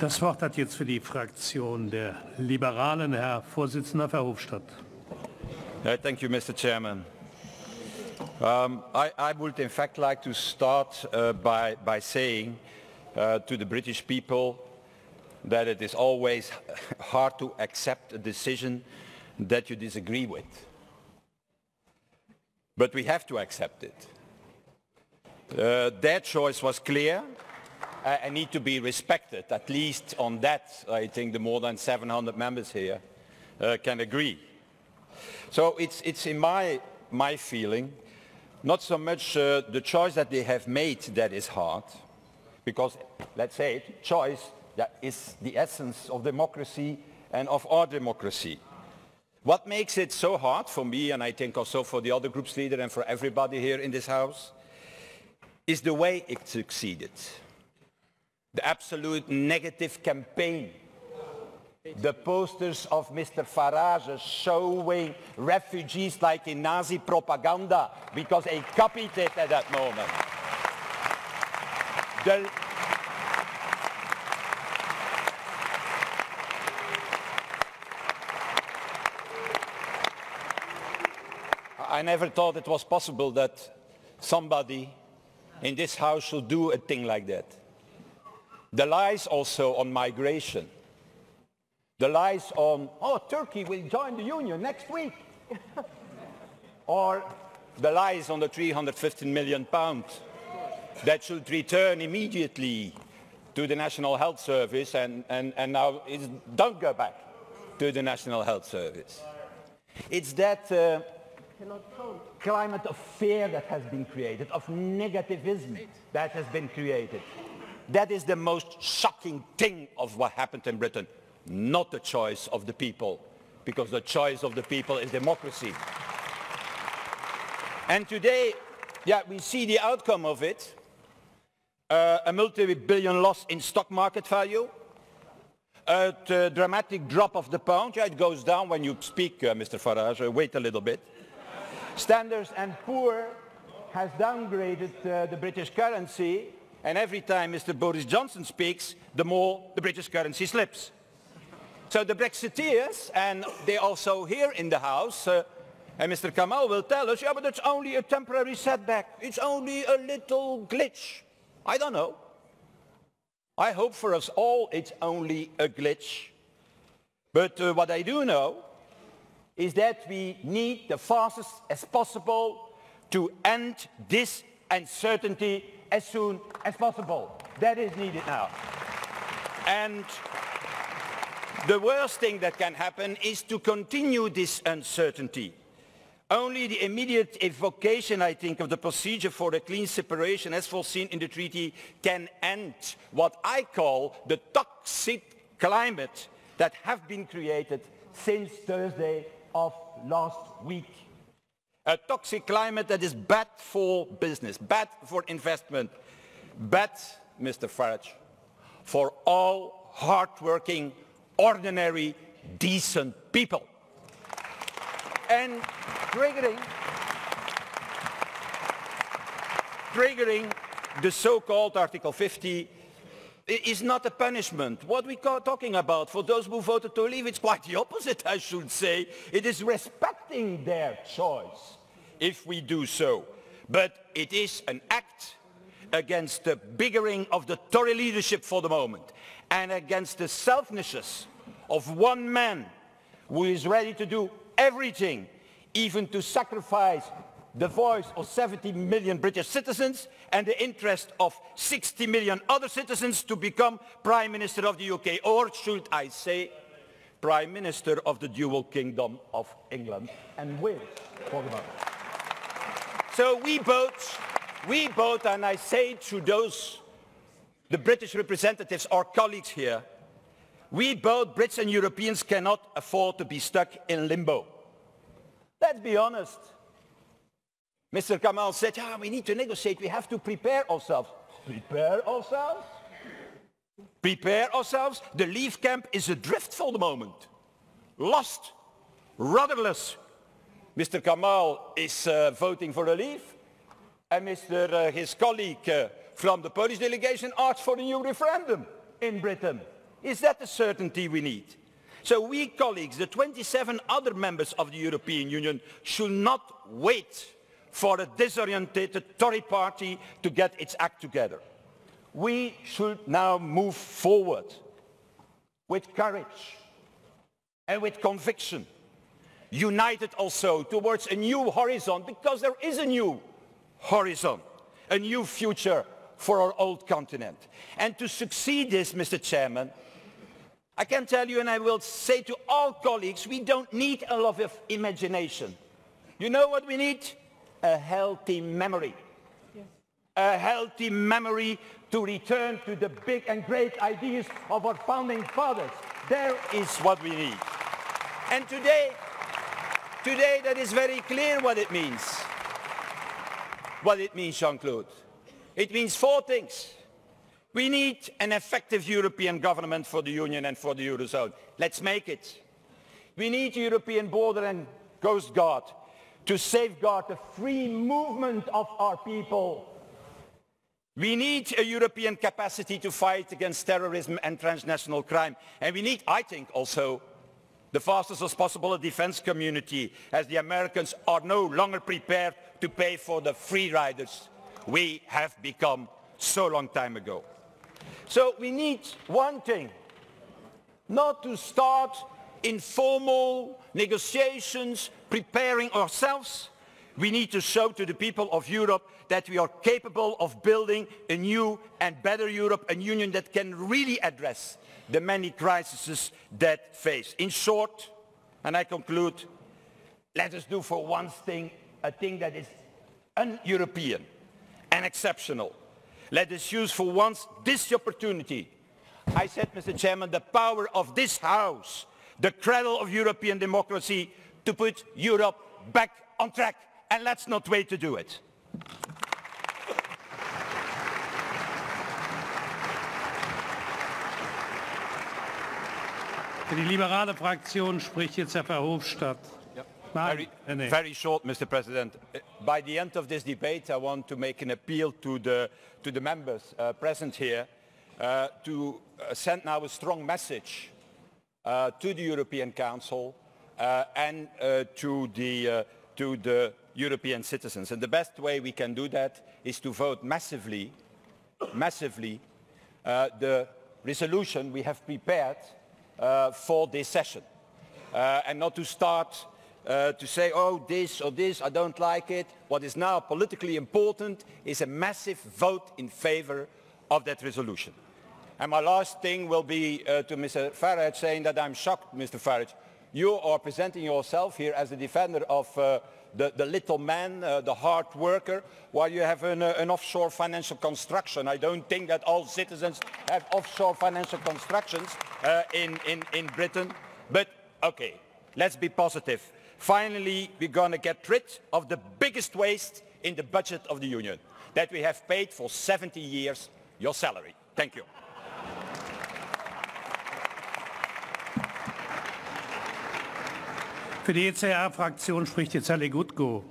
Das Wort hat jetzt für die Fraktion der Liberalen Herr Vorsitzender Verhofstadt. Uh, thank you, Mr. Chairman. Um, I, I, would in fact like to start uh, by, by saying uh, to the British people that it is always hard to accept a decision that you disagree with. But we have to accept it. Uh, their choice was clear and need to be respected. At least on that, I think the more than 700 members here uh, can agree. So it's, it's in my, my feeling not so much uh, the choice that they have made that is hard, because, let's say it, choice that is the essence of democracy and of our democracy. What makes it so hard for me, and I think also for the other group's leader and for everybody here in this house, is the way it succeeded. The absolute negative campaign the posters of Mr. Farage showing refugees like in Nazi propaganda because he copied it at that moment. The, I never thought it was possible that somebody in this house should do a thing like that. The lies also on migration the lies on, oh, Turkey will join the Union next week. or the lies on the 315 million pounds that should return immediately to the National Health Service and, and, and now don't go back to the National Health Service. It's that uh, climate of fear that has been created, of negativism that has been created. That is the most shocking thing of what happened in Britain not the choice of the people, because the choice of the people is democracy. And today, yeah, we see the outcome of it. Uh, a multi-billion loss in stock market value, a dramatic drop of the pound. Yeah, it goes down when you speak, uh, Mr. Farage. Uh, wait a little bit. Standards and Poor has downgraded uh, the British currency, and every time Mr. Boris Johnson speaks, the more the British currency slips. So the Brexiteers, and they also here in the House, uh, and Mr. Kamall will tell us, yeah, but it's only a temporary setback. It's only a little glitch. I don't know. I hope for us all it's only a glitch. But uh, what I do know is that we need the fastest as possible to end this uncertainty as soon as possible. That is needed now. And the worst thing that can happen is to continue this uncertainty. Only the immediate evocation, I think, of the procedure for a clean separation as foreseen in the treaty can end what I call the toxic climate that have been created since Thursday of last week. A toxic climate that is bad for business, bad for investment, bad, Mr. Farage, for all hardworking ordinary, decent people. And triggering, triggering the so-called Article 50 is not a punishment. What we are talking about for those who voted to leave, it's quite the opposite, I should say. It is respecting their choice if we do so. But it is an act against the biggering of the Tory leadership for the moment and against the selfishness of one man who is ready to do everything, even to sacrifice the voice of 70 million British citizens and the interest of 60 million other citizens to become Prime Minister of the UK, or should I say, Prime Minister of the dual kingdom of England and Wales. So we both, we both, and I say to those the British representatives, our colleagues here, we both Brits and Europeans cannot afford to be stuck in limbo. Let's be honest. Mr. Kamall said, yeah, we need to negotiate. We have to prepare ourselves. Prepare ourselves? Prepare ourselves? The leave camp is adrift for the moment. Lost. Rudderless. Mr. Kamall is uh, voting for relief. And Mr. Uh, his colleague uh, from the Polish delegation asked for a new referendum. in Britain. Is that the certainty we need? So we colleagues, the 27 other members of the European Union, should not wait for a disorientated Tory party to get its act together. We should now move forward with courage and with conviction, united also towards a new horizon, because there is a new horizon, a new future for our old continent. And to succeed this, Mr. Chairman, I can tell you and I will say to all colleagues, we don't need a lot of imagination. You know what we need? A healthy memory. A healthy memory to return to the big and great ideas of our founding fathers. There is what we need. And today, today that is very clear what it means. What it means, Jean-Claude. It means four things. We need an effective European government for the Union and for the Eurozone. Let's make it. We need a European border and coast guard to safeguard the free movement of our people. We need a European capacity to fight against terrorism and transnational crime. And we need, I think, also the fastest as possible a defense community, as the Americans are no longer prepared to pay for the free riders we have become so long time ago. So we need one thing, not to start informal negotiations, preparing ourselves. We need to show to the people of Europe that we are capable of building a new and better Europe, a union that can really address the many crises that face. In short, and I conclude, let us do for one thing a thing that is un-European and exceptional. Let us use for once this opportunity. I said, Mr. Chairman, the power of this House, the cradle of European democracy, to put Europe back on track. And let's not wait to do it. Für die liberale Fraktion spricht jetzt Herr Verhofstadt. Very, very, short, Mr. President. By the end of this debate, I want to make an appeal to the, to the members uh, present here uh, to uh, send now a strong message uh, to the European Council uh, and uh, to, the, to the European citizens. And the best way we can do that is to vote massively, massively, the resolution we have prepared for this session. and not to start uh, to say, oh, this or this, I don't like it. What is now politically important is a massive vote in favor of that resolution. And my last thing will be uh, to Mr. Farage saying that I'm shocked, Mr. Farage. You are presenting yourself here as a defender of uh, the, the, little man, uh, the hard worker, while you have an, uh, an, offshore financial construction. I don't think that all citizens have offshore financial constructions uh, in, in, in Britain. But, okay, let's be positive. Finally, we're going to get rid of the biggest waste in the budget of the Union, that we have paid for 70 years your salary. Thank you. Für die ECR-Fraktion spricht jetzt Herr Legutko.